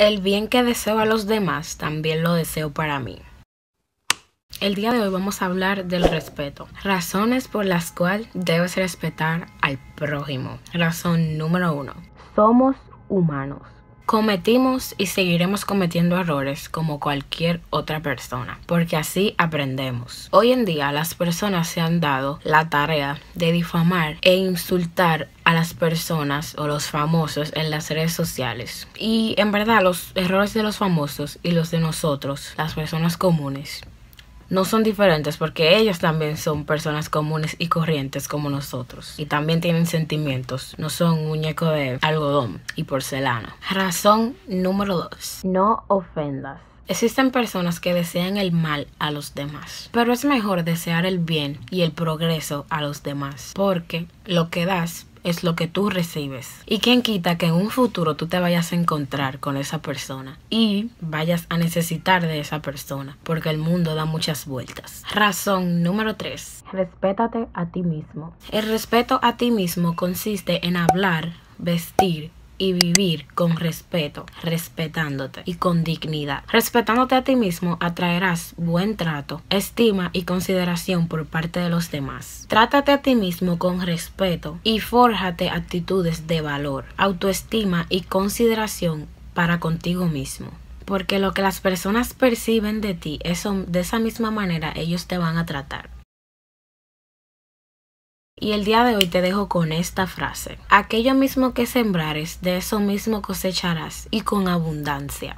El bien que deseo a los demás también lo deseo para mí. El día de hoy vamos a hablar del respeto. Razones por las cuales debes respetar al prójimo. Razón número uno. Somos humanos. Cometimos y seguiremos cometiendo errores como cualquier otra persona, porque así aprendemos. Hoy en día las personas se han dado la tarea de difamar e insultar a las personas o los famosos en las redes sociales. Y en verdad los errores de los famosos y los de nosotros, las personas comunes, no son diferentes porque ellos también son personas comunes y corrientes como nosotros. Y también tienen sentimientos. No son muñeco de algodón y porcelana. Razón número dos. No ofendas. Existen personas que desean el mal a los demás, pero es mejor desear el bien y el progreso a los demás, porque lo que das es lo que tú recibes. Y quién quita que en un futuro tú te vayas a encontrar con esa persona y vayas a necesitar de esa persona, porque el mundo da muchas vueltas. Razón número 3. Respétate a ti mismo. El respeto a ti mismo consiste en hablar, vestir, y vivir con respeto, respetándote y con dignidad. Respetándote a ti mismo atraerás buen trato, estima y consideración por parte de los demás. Trátate a ti mismo con respeto y fórjate actitudes de valor, autoestima y consideración para contigo mismo porque lo que las personas perciben de ti, eso, de esa misma manera ellos te van a tratar. Y el día de hoy te dejo con esta frase. Aquello mismo que sembrares, de eso mismo cosecharás y con abundancia.